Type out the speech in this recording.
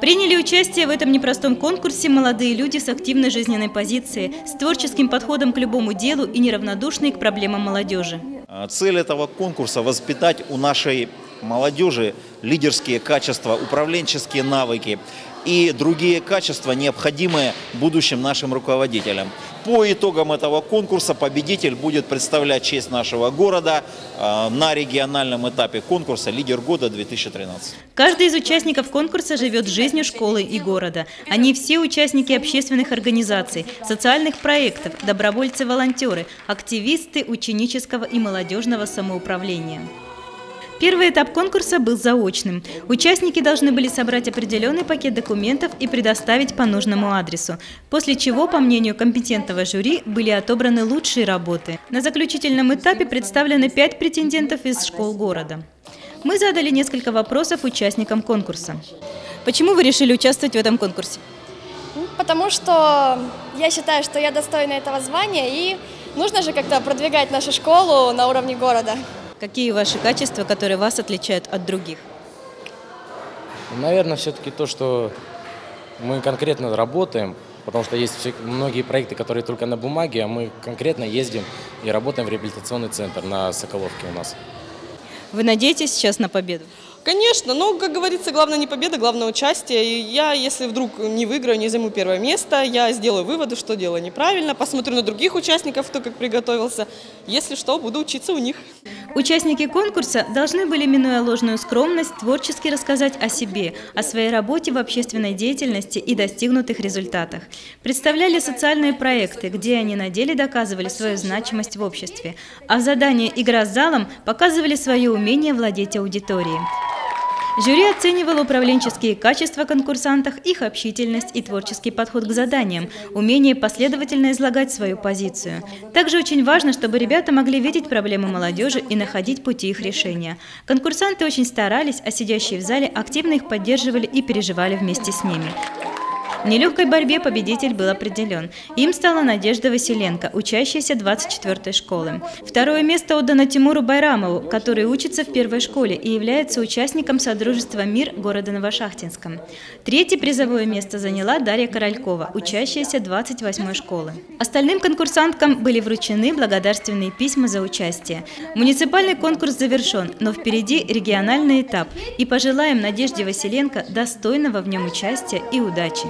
Приняли участие в этом непростом конкурсе молодые люди с активной жизненной позицией, с творческим подходом к любому делу и неравнодушные к проблемам молодежи. Цель этого конкурса – воспитать у нашей молодежи лидерские качества, управленческие навыки и другие качества, необходимые будущим нашим руководителям. По итогам этого конкурса победитель будет представлять честь нашего города а, на региональном этапе конкурса «Лидер года 2013». Каждый из участников конкурса живет жизнью школы и города. Они все участники общественных организаций, социальных проектов, добровольцы-волонтеры, активисты ученического и молодежного самоуправления. Первый этап конкурса был заочным. Участники должны были собрать определенный пакет документов и предоставить по нужному адресу, после чего, по мнению компетентного жюри, были отобраны лучшие работы. На заключительном этапе представлены пять претендентов из школ города. Мы задали несколько вопросов участникам конкурса. Почему вы решили участвовать в этом конкурсе? Ну, Потому что я считаю, что я достойна этого звания, и нужно же как-то продвигать нашу школу на уровне города. Какие ваши качества, которые вас отличают от других? Наверное, все-таки то, что мы конкретно работаем, потому что есть многие проекты, которые только на бумаге, а мы конкретно ездим и работаем в реабилитационный центр на Соколовке у нас. Вы надеетесь сейчас на победу? Конечно, но, как говорится, главное не победа, главное участие. И я, если вдруг не выиграю, не займу первое место, я сделаю выводы, что делаю неправильно, посмотрю на других участников, кто как приготовился. Если что, буду учиться у них. Участники конкурса должны были, минуя ложную скромность, творчески рассказать о себе, о своей работе в общественной деятельности и достигнутых результатах. Представляли социальные проекты, где они на деле доказывали свою значимость в обществе, а в задании «Игра с залом» показывали свое умение владеть аудиторией. Жюри оценивало управленческие качества конкурсантов, их общительность и творческий подход к заданиям, умение последовательно излагать свою позицию. Также очень важно, чтобы ребята могли видеть проблемы молодежи и находить пути их решения. Конкурсанты очень старались, а сидящие в зале активно их поддерживали и переживали вместе с ними. В нелегкой борьбе победитель был определен. Им стала Надежда Василенко, учащаяся 24-й школы. Второе место отдано Тимуру Байрамову, который учится в первой школе и является участником Содружества «Мир» города Новошахтинском. Третье призовое место заняла Дарья Королькова, учащаяся 28-й школы. Остальным конкурсанткам были вручены благодарственные письма за участие. Муниципальный конкурс завершен, но впереди региональный этап. И пожелаем Надежде Василенко достойного в нем участия и удачи.